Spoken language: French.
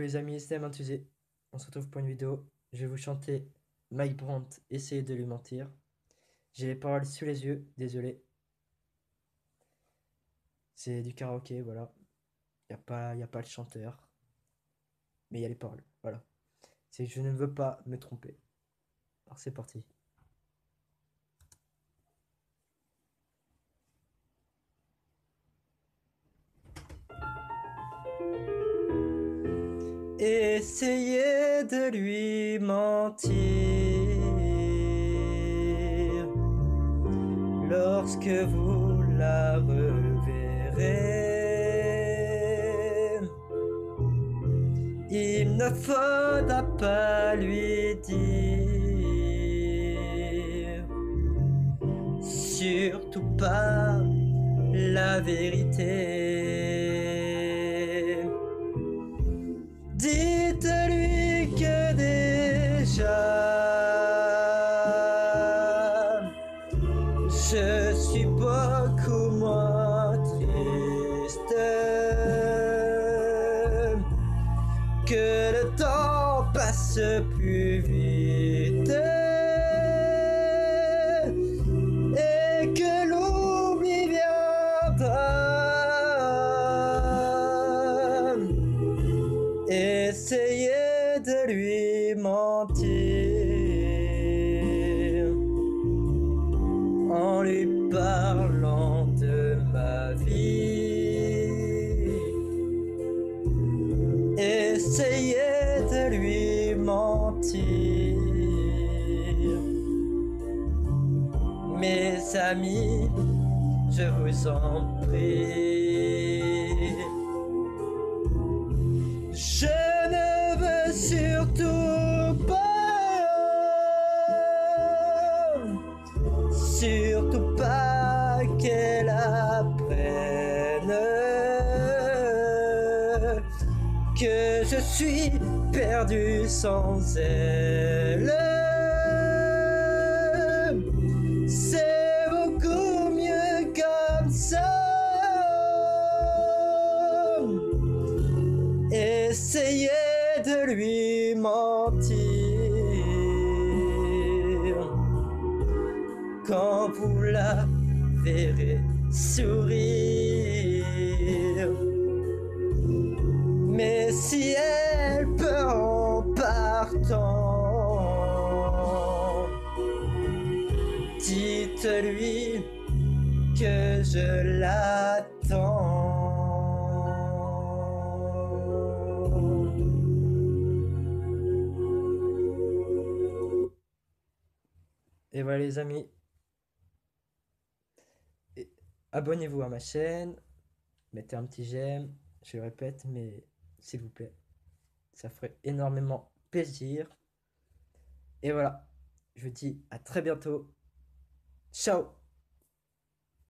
les amis, c'était Mantusé. On se retrouve pour une vidéo. Je vais vous chanter Mike Brandt, Essayez de lui mentir. J'ai les paroles sous les yeux, désolé. C'est du karaoké, voilà. Il n'y a, pas, y a pas le chanteur. Mais il y a les paroles, voilà. C'est je ne veux pas me tromper. Alors c'est parti. Essayez de lui mentir lorsque vous la reverrez. Il ne faudra pas lui dire, surtout pas la vérité. Je suis beaucoup moins triste que le temps passe plus vite et que l'oubli viendra. Essayez de lui mentir en lui parlant de ma vie. Essayez de lui mentir. Mes amis, je vous en prie. Je surtout pas qu'elle apprenne que je suis perdu sans elle. C'est beaucoup mieux comme ça. Essayez de lui vous la verrez sourire. Mais si elle peut en partant, dites-lui que je l'attends. Et voilà les amis. Abonnez-vous à ma chaîne. Mettez un petit j'aime. Je le répète, mais s'il vous plaît. Ça ferait énormément plaisir. Et voilà. Je vous dis à très bientôt. Ciao